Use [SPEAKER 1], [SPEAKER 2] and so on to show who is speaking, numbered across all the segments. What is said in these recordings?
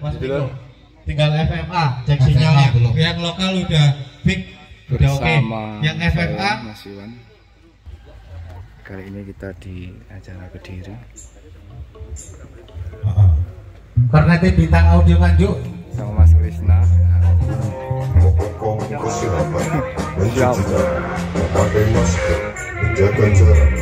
[SPEAKER 1] Mas Miko. Tinggal FMA cek sinyalnya.
[SPEAKER 2] belum.
[SPEAKER 1] Yang lokal udah fix, udah oke.
[SPEAKER 3] bersama
[SPEAKER 1] Yang FMA
[SPEAKER 3] saya, Mas Iwan kali ini kita di acara kediri
[SPEAKER 2] Kornetik bintang audio nganjuk.
[SPEAKER 3] sama Mas Krisna
[SPEAKER 4] memakai masker, menjaga jarak,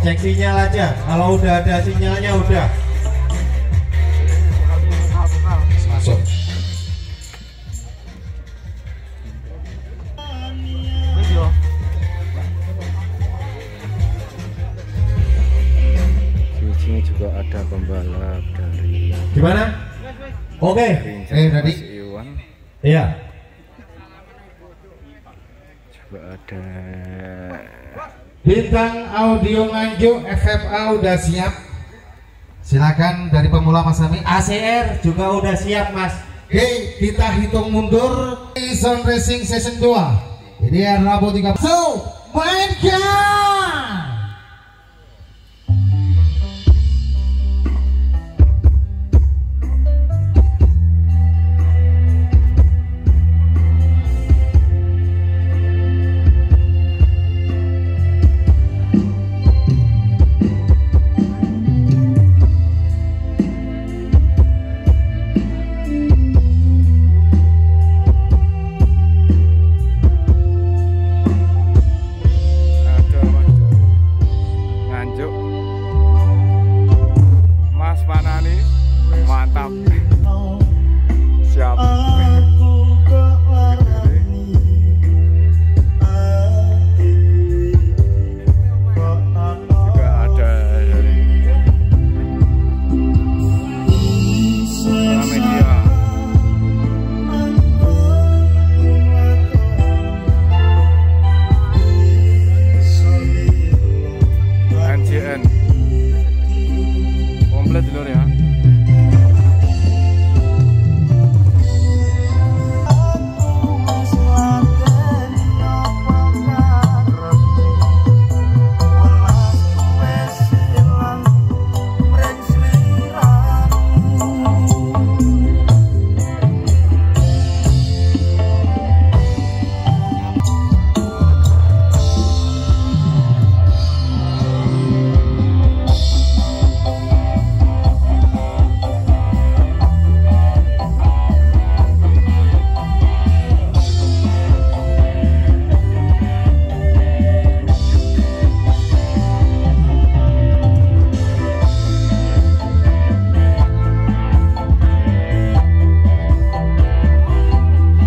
[SPEAKER 1] Cek sinyal aja. Kalau udah ada sinyalnya udah.
[SPEAKER 2] Masuk.
[SPEAKER 3] di sini juga ada pembalap dari
[SPEAKER 1] Gimana? Oke.
[SPEAKER 3] Rinjang
[SPEAKER 2] Eh, tadi.
[SPEAKER 3] Iwan
[SPEAKER 1] Iya.
[SPEAKER 3] Ada
[SPEAKER 2] Bintang audio nganjuk FFA udah siap. Silakan dari pemula Mas Ami.
[SPEAKER 1] ACR juga udah siap, Mas.
[SPEAKER 2] Oke, kita hitung mundur. Season Racing Season 2. Ini Rabu 3. So, mainkan!